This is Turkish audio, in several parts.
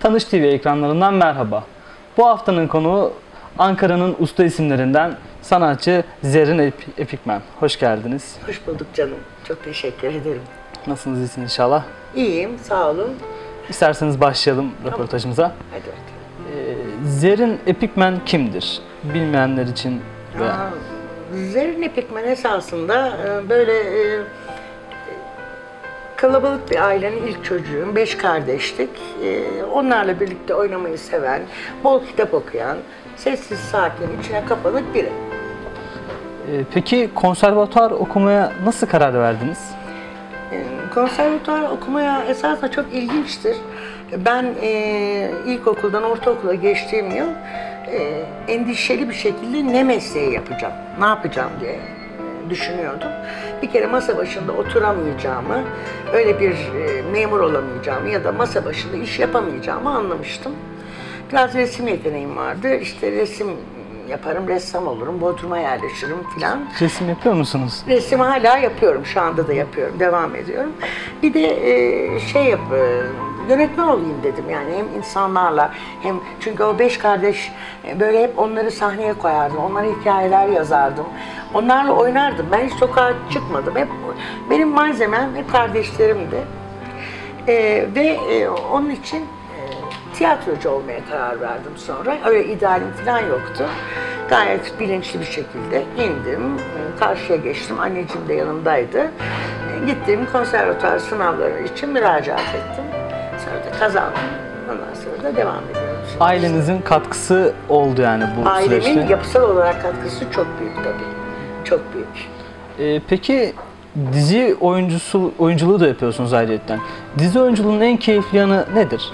Tanış TV ekranlarından merhaba. Bu haftanın konuğu Ankara'nın usta isimlerinden sanatçı Zerrin Ep- Epikmen. Hoş geldiniz. Hoş bulduk canım. Çok teşekkür ederim. Nasılsınız iyisiniz inşallah? İyiyim, sağ olun. İsterseniz başlayalım röportajımıza. Hadi bakalım. Ee, Zerrin Epikmen kimdir? Bilmeyenler için ve Aa, Zerrin Epikmen esasında e, böyle e, kalabalık bir ailenin ilk çocuğum. Beş kardeştik. E, Onlarla birlikte oynamayı seven, bol kitap okuyan, sessiz sakin, içine kapanık biri. Ee, peki konservatuar okumaya nasıl karar verdiniz? E, Konservatuvar okumaya esasında çok ilginçtir. Ben e, ilkokuldan ortaokula geçtiğim yıl e, endişeli bir şekilde ne mesleği yapacağım, ne yapacağım diye düşünüyordum. Bir kere masa başında oturamayacağımı, öyle bir e, memur olamayacağımı ya da masa başında iş yapamayacağımı anlamıştım. Biraz resim yeteneğim vardı. İşte resim yaparım, ressam olurum, Bodrum'a yerleşirim filan. Resim yapıyor musunuz? Resim hala yapıyorum. Şu anda da yapıyorum. Devam ediyorum. Bir de e, şey yap, e, yönetmen olayım dedim yani hem insanlarla hem çünkü o beş kardeş e, böyle hep onları sahneye koyardım. Onlara hikayeler yazardım. Onlarla oynardım. Ben hiç sokağa çıkmadım. Hep benim malzemem hep kardeşlerimdi. E, ve e, onun için e, tiyatrocu olmaya karar verdim sonra. Öyle idealim falan yoktu. Gayet bilinçli bir şekilde indim, e, karşıya geçtim. Anneciğim de yanımdaydı. Gittim konservatuar sınavları için müracaat ettim. Kazandım. Ondan sonra da devam ediyorum. şimdi. Ailenizin katkısı oldu yani bu Ailemin süreçte. yapısal olarak katkısı çok büyük tabii. Çok büyük. Ee, peki dizi oyuncusu oyunculuğu da yapıyorsunuz ayrıca. Dizi oyunculuğunun en keyifli yanı nedir?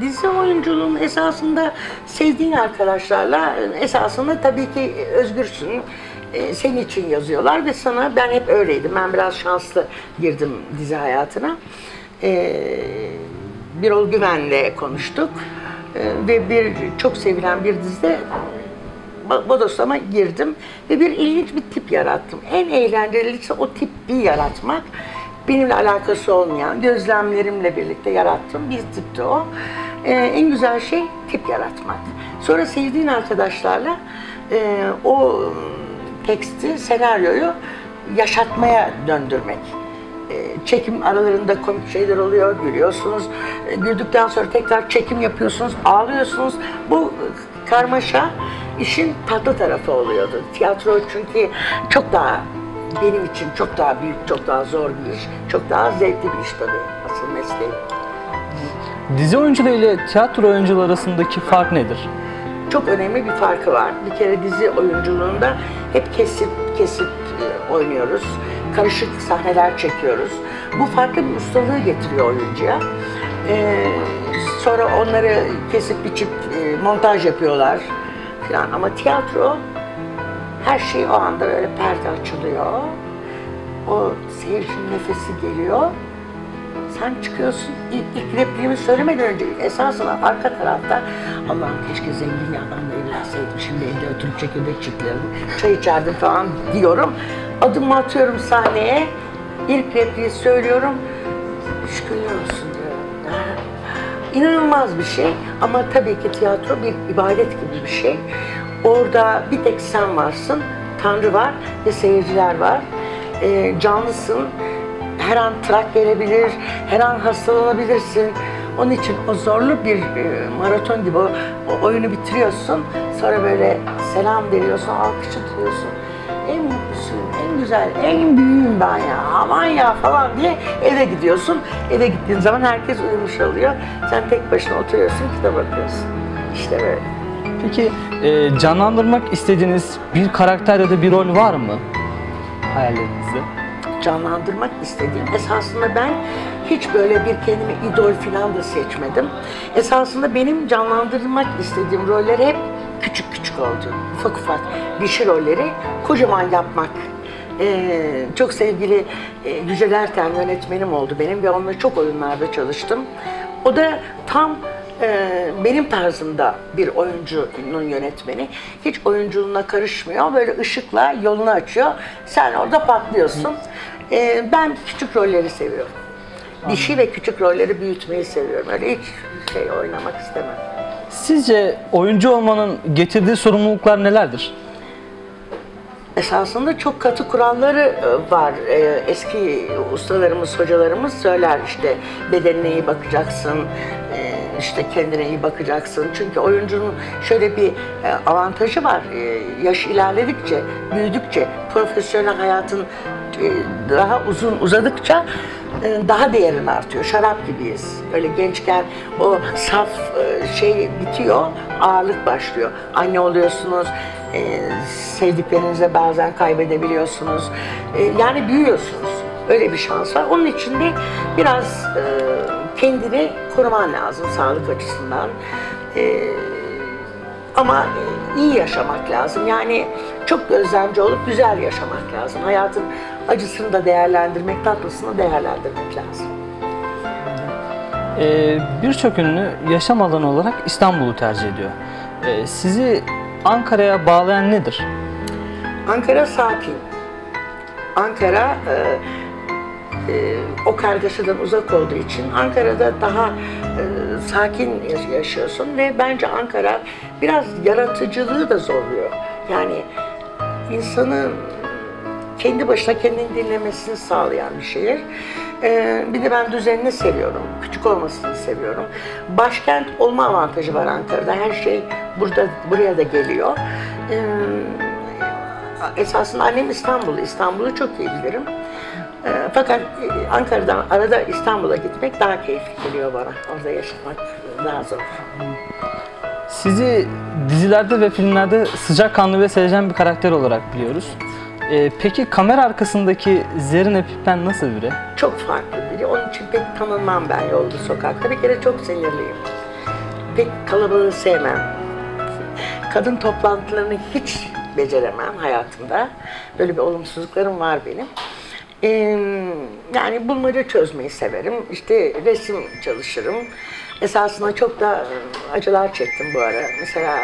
Dizi oyunculuğun esasında sevdiğin arkadaşlarla esasında tabii ki özgürsün. Ee, Senin için yazıyorlar ve sana ben hep öyleydim. Ben biraz şanslı girdim dizi hayatına. Ee, Birol Güven'le konuştuk. Ee, ve bir çok sevilen bir dizide Bo- bodoslama girdim ve bir ilginç bir tip yarattım. En eğlencelisi o tipi yaratmak. Benimle alakası olmayan, gözlemlerimle birlikte yarattığım bir tipti o. Ee, en güzel şey tip yaratmak. Sonra sevdiğin arkadaşlarla e, o teksti, senaryoyu yaşatmaya döndürmek. E, çekim aralarında komik şeyler oluyor, gülüyorsunuz. E, Güldükten sonra tekrar çekim yapıyorsunuz, ağlıyorsunuz. Bu karmaşa işin tatlı tarafı oluyordu. Tiyatro çünkü çok daha benim için çok daha büyük, çok daha zor bir iş, çok daha zevkli bir iş tabii asıl mesleğim. Dizi oyunculuğu ile tiyatro oyunculuğu arasındaki fark nedir? çok önemli bir farkı var. Bir kere dizi oyunculuğunda hep kesip kesip e, oynuyoruz. Karışık sahneler çekiyoruz. Bu farklı bir ustalığı getiriyor oyuncuya. E, sonra onları kesip biçip e, montaj yapıyorlar falan. Ama tiyatro her şey o anda böyle perde açılıyor. O seyircinin nefesi geliyor. Sen çıkıyorsun, ilk, ilk repliğimi söylemeden önce esasında arka tarafta Allah'ım keşke zengin adamla evlenseydim, şimdi evde oturup çekirdek çitlerdim, çay içerdim falan diyorum. Adımı atıyorum sahneye, ilk repliği söylüyorum, şükürler olsun diyorum. İnanılmaz bir şey ama tabii ki tiyatro bir ibadet gibi bir şey. Orada bir tek sen varsın, Tanrı var ve seyirciler var. Ee, canlısın, her an trak gelebilir, her an hastalanabilirsin. Onun için o zorlu bir e, maraton gibi o, o oyunu bitiriyorsun. Sonra böyle selam veriyorsun, alkış atıyorsun. En güzel, en büyüğüm ben ya, aman ya falan diye eve gidiyorsun. Eve gittiğin zaman herkes uyumuş oluyor. Sen tek başına oturuyorsun, kitap okuyorsun. İşte böyle. Peki e, canlandırmak istediğiniz bir karakter ya da bir rol var mı hayallerinizde? canlandırmak istediğim. Esasında ben hiç böyle bir kendime idol falan da seçmedim. Esasında benim canlandırmak istediğim roller hep küçük küçük oldu. Ufak ufak dişi rolleri kocaman yapmak. Ee, çok sevgili e, Yücel Erten yönetmenim oldu benim ve onunla çok oyunlarda çalıştım. O da tam e, benim tarzımda bir oyuncunun yönetmeni. Hiç oyunculuğuna karışmıyor. Böyle ışıkla yolunu açıyor. Sen orada patlıyorsun. E, ben küçük rolleri seviyorum. Dişi ve küçük rolleri büyütmeyi seviyorum. Öyle hiç şey oynamak istemem. Sizce oyuncu olmanın getirdiği sorumluluklar nelerdir? Esasında çok katı kuralları e, var. E, Eski ustalarımız, hocalarımız söyler işte bedenine iyi bakacaksın, e, işte kendine iyi bakacaksın. Çünkü oyuncunun şöyle bir avantajı var. Yaş ilerledikçe, büyüdükçe, profesyonel hayatın daha uzun uzadıkça daha değerin artıyor. Şarap gibiyiz. Öyle gençken o saf şey bitiyor, ağırlık başlıyor. Anne oluyorsunuz, e, sevdiklerinizi bazen kaybedebiliyorsunuz. E, yani büyüyorsunuz. Öyle bir şans var. Onun için de biraz e, kendini koruman lazım sağlık açısından. E, ama iyi yaşamak lazım. Yani çok gözlemci olup güzel yaşamak lazım. Hayatın acısını da değerlendirmek, tatlısını değerlendirmek lazım. Ee, Birçok ünlü yaşam alanı olarak İstanbul'u tercih ediyor. Ee, sizi Ankara'ya bağlayan nedir? Ankara sakin. Ankara e, e, o kargaşadan uzak olduğu için Ankara'da daha e, sakin yaşıyorsun ve bence Ankara biraz yaratıcılığı da zorluyor. Yani insanın kendi başına kendini dinlemesini sağlayan bir şehir. Ee, bir de ben düzenini seviyorum. Küçük olmasını seviyorum. Başkent olma avantajı var Ankara'da. Her şey burada buraya da geliyor. Ee, esasında annem İstanbul'u. İstanbul'u çok iyi bilirim. Ee, fakat e, Ankara'dan arada İstanbul'a gitmek daha keyifli geliyor bana. Orada yaşamak daha zor. Sizi dizilerde ve filmlerde sıcakkanlı ve sevecen bir karakter olarak biliyoruz. Ee, peki kamera arkasındaki Zerrin Epikmen nasıl biri? çok farklı biri. Onun için pek tanınmam ben yolda sokakta. Bir kere çok sinirliyim. Pek kalabalığı sevmem. Kadın toplantılarını hiç beceremem hayatımda. Böyle bir olumsuzluklarım var benim. Ee, yani bulmaca çözmeyi severim. İşte resim çalışırım. Esasında çok da acılar çektim bu ara. Mesela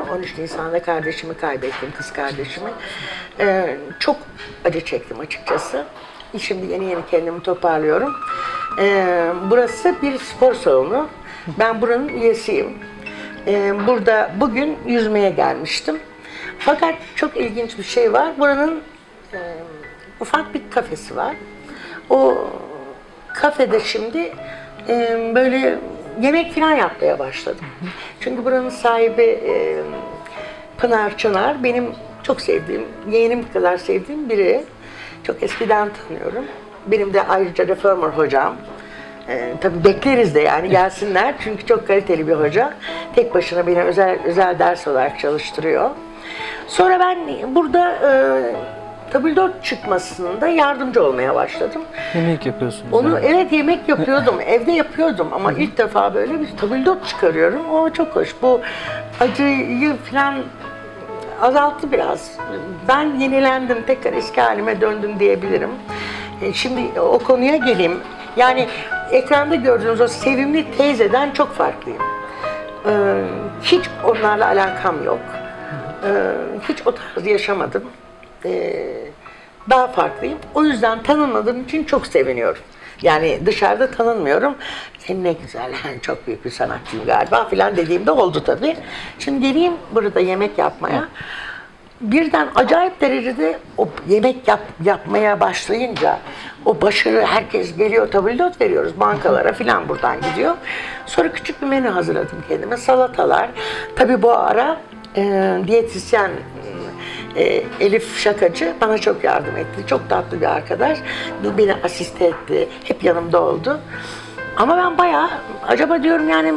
13 Nisan'da kardeşimi kaybettim, kız kardeşimi. Ee, çok acı çektim açıkçası. Şimdi yeni yeni kendimi toparlıyorum. Ee, burası bir spor salonu. Ben buranın üyesiyim. Ee, burada bugün yüzmeye gelmiştim. Fakat çok ilginç bir şey var. Buranın e, ufak bir kafesi var. O kafede şimdi e, böyle yemek falan yapmaya başladım. Çünkü buranın sahibi e, Pınar Çınar benim çok sevdiğim, yeğenim kadar sevdiğim biri. Çok eskiden tanıyorum. Benim de ayrıca reformer hocam. Ee, tabii bekleriz de yani gelsinler çünkü çok kaliteli bir hoca. Tek başına beni özel özel ders olarak çalıştırıyor. Sonra ben burada e, tabildot çıkmasında yardımcı olmaya başladım. Yemek yapıyorsunuz. Onu yani. evet yemek yapıyordum, evde yapıyordum ama ilk defa böyle bir tabildot çıkarıyorum. O çok hoş. Bu acıyı falan azalttı biraz. Ben yenilendim, tekrar eski halime döndüm diyebilirim. E, Şimdi o konuya geleyim. Yani ekranda gördüğünüz o sevimli teyzeden çok farklıyım. Ee, hiç onlarla alakam yok. Ee, hiç o tarz yaşamadım. Ee, daha farklıyım. O yüzden tanınmadığım için çok seviniyorum. Yani dışarıda tanınmıyorum. E ne güzel, yani çok büyük bir sanatçıyım galiba filan dediğimde oldu tabii. Şimdi geleyim burada yemek yapmaya. Birden acayip derecede o yemek yap, yapmaya başlayınca o başarı herkes geliyor tabildot veriyoruz bankalara filan buradan gidiyor. Sonra küçük bir menü hazırladım kendime. Salatalar. Tabii bu ara e, diyetisyen e, Elif Şakacı bana çok yardım etti. Çok tatlı bir arkadaş. Bu beni asiste etti. Hep yanımda oldu. Ama ben bayağı acaba diyorum yani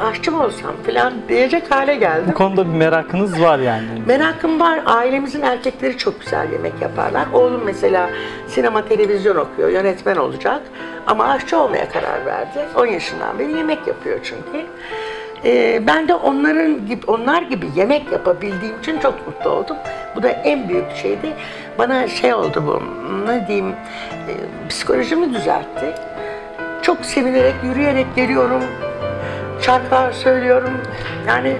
aşçı mı olsam falan diyecek hale geldim. Bu konuda bir merakınız var yani. Merakım var. Ailemizin erkekleri çok güzel yemek yaparlar. Oğlum mesela sinema televizyon okuyor, yönetmen olacak. Ama aşçı olmaya karar verdi. 10 yaşından beri yemek yapıyor çünkü. Ee, ben de onların gibi, onlar gibi yemek yapabildiğim için çok mutlu oldum. Bu da en büyük şeydi. Bana şey oldu bu, ne diyeyim, e, psikolojimi düzeltti. Çok sevinerek, yürüyerek geliyorum. Şarkılar söylüyorum. Yani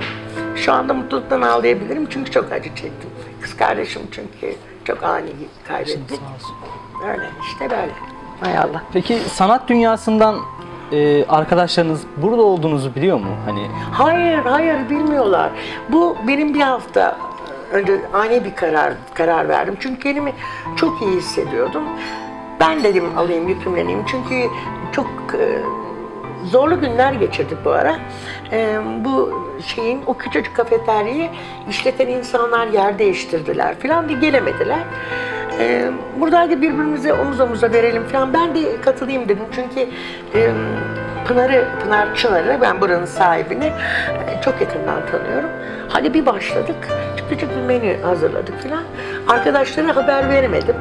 şu anda mutluluktan ağlayabilirim çünkü çok acı çektim. Kız kardeşim çünkü çok ani kaybettik. Öyle işte böyle. Hay Allah. Peki sanat dünyasından e, arkadaşlarınız burada olduğunuzu biliyor mu? Hani Hayır, hayır bilmiyorlar. Bu benim bir hafta önce ani bir karar karar verdim. Çünkü kendimi çok iyi hissediyordum. Ben dedim alayım, yükümleneyim. Çünkü çok e, zorlu günler geçirdik bu ara. E, bu şeyin, o küçücük kafeteryayı işleten insanlar yer değiştirdiler falan bir gelemediler. E, buradaydı birbirimize omuz omuza verelim falan. Ben de katılayım dedim. Çünkü e, Pınar'ı, Pınar Çınar'ı, ben buranın sahibini e, çok yakından tanıyorum. Hadi bir başladık. Küçük bir menü hazırladık falan. Arkadaşlara haber veremedim.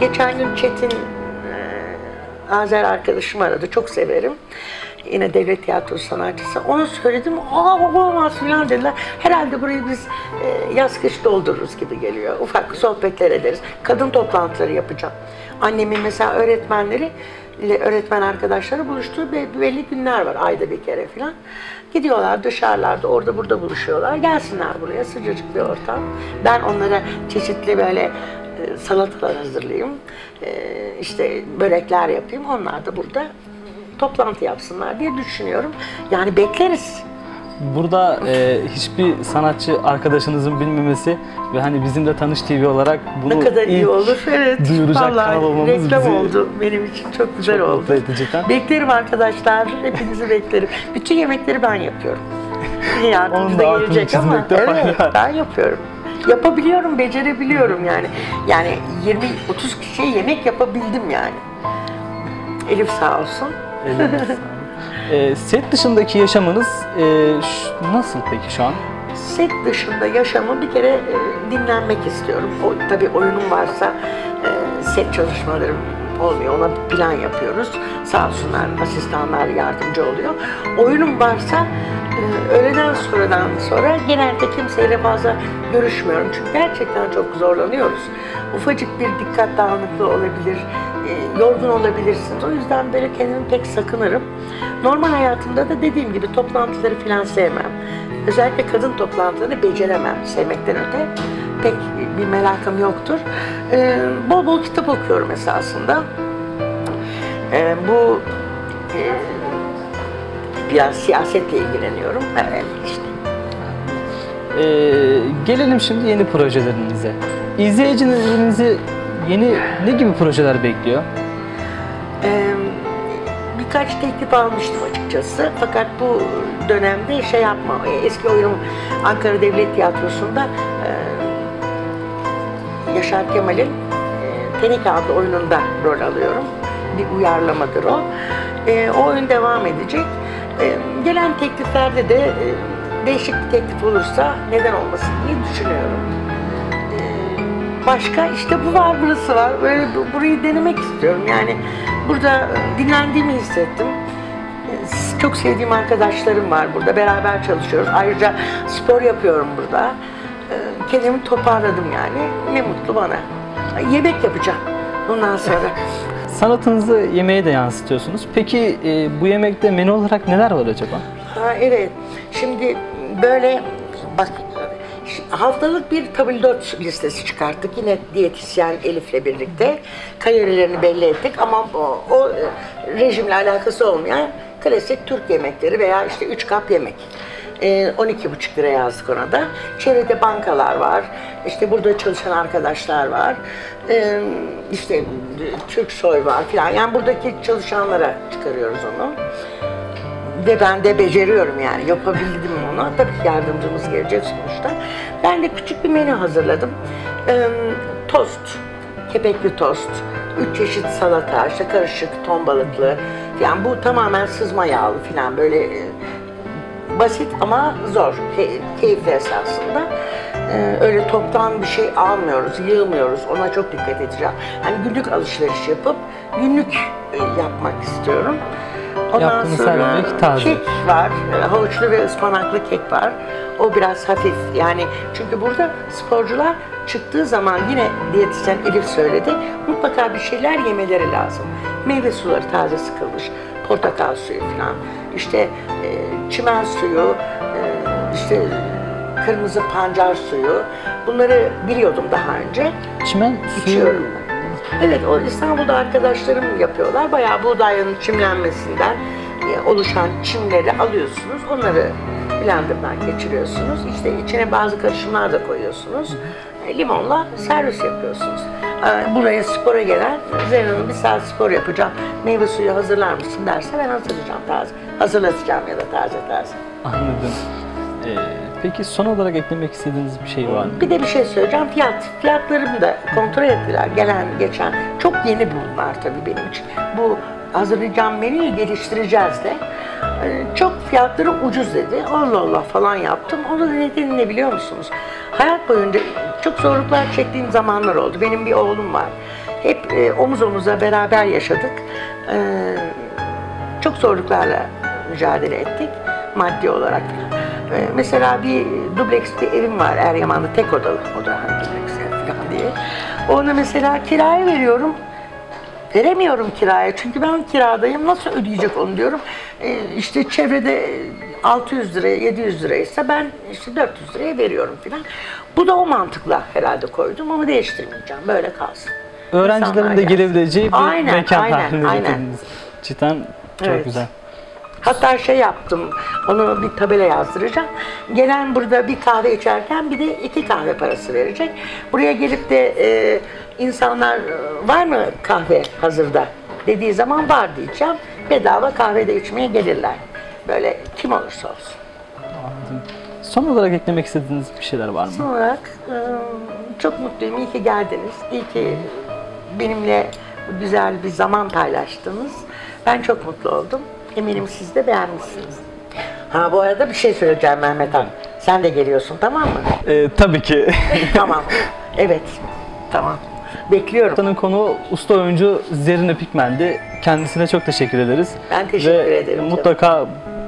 Geçen gün Çetin e, Azer arkadaşım aradı. Çok severim. Yine devlet tiyatrosu sanatçısı. Onu söyledim. Aa olmaz falan dediler. Herhalde burayı biz e, yaz kış doldururuz gibi geliyor. Ufak sohbetler ederiz. Kadın toplantıları yapacağım. Annemin mesela öğretmenleri ile öğretmen arkadaşları buluştuğu be- belli günler var. Ayda bir kere falan. Gidiyorlar dışarılarda orada burada buluşuyorlar. Gelsinler buraya sıcacık bir ortam. Ben onlara çeşitli böyle e, salatalar hazırlayayım. E, işte börekler yapayım. Onlar da burada toplantı yapsınlar diye düşünüyorum. Yani bekleriz. burada e, hiçbir sanatçı arkadaşınızın bilmemesi ve hani bizim de Tanış TV olarak bunu Ne kadar iyi olur. Evet. duyuracak Vallahi kanal olmamız reklam bizi oldu. Benim için çok güzel çok oldu. mutlu edecek, ha? Beklerim arkadaşlar. Hepinizi beklerim. Bütün yemekleri ben yapıyorum. Yardımcı da gelecek ama. Evet, ben yapıyorum. Yapabiliyorum, becerebiliyorum yani. Yani 20-30 kişiye yemek yapabildim yani. Elif sağ olsun. E, set dışındaki yaşamınız e, nasıl peki şu an? Set dışında yaşamı bir kere e, dinlenmek istiyorum. O, tabii oyunum varsa e, set çalışmalarım olmuyor. Ona plan yapıyoruz. Sağ olsunlar asistanlar yardımcı oluyor. Oyunum varsa e, öğleden sonradan sonra genelde kimseyle fazla görüşmüyorum. Çünkü gerçekten çok zorlanıyoruz. Ufacık bir dikkat dağınıklığı olabilir. E, yorgun olabilirsiniz. O yüzden böyle kendimi pek sakınırım. Normal hayatımda da dediğim gibi toplantıları falan sevmem. Özellikle kadın toplantılarını beceremem sevmekten öte. Pek bir merakım yoktur. Ee, bol bol kitap okuyorum esasında. Ee, bu e, biraz siyasetle ilgileniyorum. Evet işte. E, gelelim şimdi yeni projelerinize. İzleyicilerinizi yeni ne gibi projeler bekliyor? Ee, birkaç teklif almıştım açıkçası. Fakat bu dönemde şey yapma, e, eski oyunum Ankara Devlet Tiyatrosu'nda e, Yaşar Kemal'in e, Teneke adlı oyununda rol alıyorum. Bir uyarlamadır o. E, o oyun devam edecek. E, gelen tekliflerde de e, değişik bir teklif olursa neden olmasın diye düşünüyorum. Başka işte bu var burası var. Böyle bu- burayı denemek istiyorum. Yani burada dinlendiğimi hissettim. Ee, çok sevdiğim arkadaşlarım var. Burada beraber çalışıyoruz. Ayrıca spor yapıyorum burada. Ee, kendimi toparladım yani. Ne mutlu bana. Yemek yapacağım bundan sonra. Sanatınızı yemeğe de yansıtıyorsunuz. Peki e, bu yemekte menü olarak neler var acaba? Ha, evet. Şimdi böyle bak haftalık bir tabildot listesi çıkarttık. Yine diyetisyen Elif'le birlikte. Kalorilerini belli ettik ama o, o e, rejimle alakası olmayan klasik Türk yemekleri veya işte 3 kap yemek. E, 12,5 lira yazdık ona da. Çevrede bankalar var. İşte burada çalışan arkadaşlar var. E, işte e, Türk soy var filan. Yani buradaki çalışanlara çıkarıyoruz onu ve ben de beceriyorum yani yapabildim onu. Tabii ki yardımcımız gelecek sonuçta. Ben de küçük bir menü hazırladım. Ee, tost, kepekli tost, üç çeşit salata, işte karışık, ton balıklı. Yani bu tamamen sızma yağlı falan böyle e, basit ama zor, key- keyifli esasında. Ee, öyle toptan bir şey almıyoruz, yığmıyoruz. Ona çok dikkat edeceğim. Hani günlük alışveriş yapıp günlük e, yapmak istiyorum. Ondan Yaptığınız her sonra taze. kek var, e, havuçlu ve ıspanaklı kek var. O biraz hafif yani çünkü burada sporcular çıktığı zaman yine diyetisyen Elif söyledi mutlaka bir şeyler yemeleri lazım. Meyve suları taze sıkılmış, portakal suyu falan, işte e, çimen suyu, e, işte kırmızı pancar suyu. Bunları biliyordum daha önce. Çimen suyu İçiyorum. Evet, o İstanbul'da arkadaşlarım yapıyorlar. Bayağı buğdayın çimlenmesinden e, oluşan çimleri alıyorsunuz. Onları blenderdan geçiriyorsunuz. İşte içine bazı karışımlar da koyuyorsunuz. E, Limonla servis yapıyorsunuz. E, Buraya spora gelen, Zerrin Hanım bir saat spor yapacağım, meyve suyu hazırlar mısın derse ben hazırlayacağım taze. Hazırlatacağım ya da taze taze. Anladım. Ee, peki son olarak eklemek istediğiniz bir şey var mı? Bir de bir şey söyleyeceğim. Fiyat, fiyatlarımı da kontrol ettiler. Gelen, geçen. Çok yeni bunlar tabii benim için. Bu hazırlayacağım menüyü geliştireceğiz de. Ee, Çok fiyatları ucuz dedi. Allah Allah falan yaptım. Onun nedeni ne biliyor musunuz? Hayat boyunca çok zorluklar çektiğim zamanlar oldu. Benim bir oğlum var. Hep e, omuz omuza beraber yaşadık. Ee, çok zorluklarla mücadele ettik maddi olarak. Ee, mesela bir dubleks bir evim var Eryaman'da tek odalı. O da hani dubleks falan diye. Onu mesela kiraya veriyorum. Veremiyorum kiraya çünkü ben kiradayım. Nasıl ödeyecek onu diyorum. Ee, işte çevrede 600 liraya 700 liraysa ben işte 400 liraya veriyorum filan. Bu da o mantıkla herhalde koydum ama değiştirmeyeceğim. Böyle kalsın. Öğrencilerin de gelebileceği bir Aynen, mekan aynen, haline aynen. Cidden çok Evet. güzel. Hatta şey yaptım, onu bir tabela yazdıracağım. Gelen burada bir kahve içerken bir de iki kahve parası verecek. Buraya gelip de e, insanlar e, var mı kahve hazırda dediği zaman var diyeceğim. Bedava kahvede içmeye gelirler. Böyle kim olursa olsun. Anladım. Son olarak eklemek istediğiniz bir şeyler var mı? Son olarak e, çok mutluyum. İyi ki geldiniz. İyi ki benimle bu güzel bir zaman paylaştınız. Ben çok mutlu oldum. Eminim siz de beğenmişsiniz. Ha bu arada bir şey söyleyeceğim Mehmet Han. Sen de geliyorsun tamam mı? Ee, tabii ki. tamam. Evet. Tamam. Bekliyorum. Haftanın konuğu usta oyuncu Zerrin Epikmen'di. Kendisine çok teşekkür ederiz. Ben teşekkür Ve ederim canım. mutlaka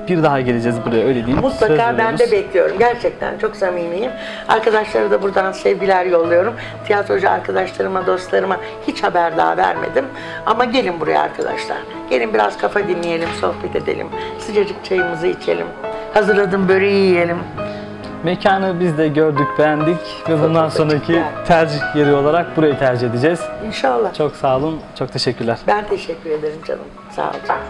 bir daha geleceğiz buraya öyle diyeyim. Mutlaka ben de bekliyorum. Gerçekten çok samimiyim. Arkadaşlara da buradan sevgiler yolluyorum. Tiyatrocu arkadaşlarıma, dostlarıma hiç haber daha vermedim. Ama gelin buraya arkadaşlar. Gelin biraz kafa dinleyelim, sohbet edelim. Sıcacık çayımızı içelim. Hazırladım böreği yiyelim. Mekanı biz de gördük, beğendik ve bundan sonraki tercih yeri olarak burayı tercih edeceğiz. İnşallah. Çok sağ olun, çok teşekkürler. Ben teşekkür ederim canım. Sağ ol canım.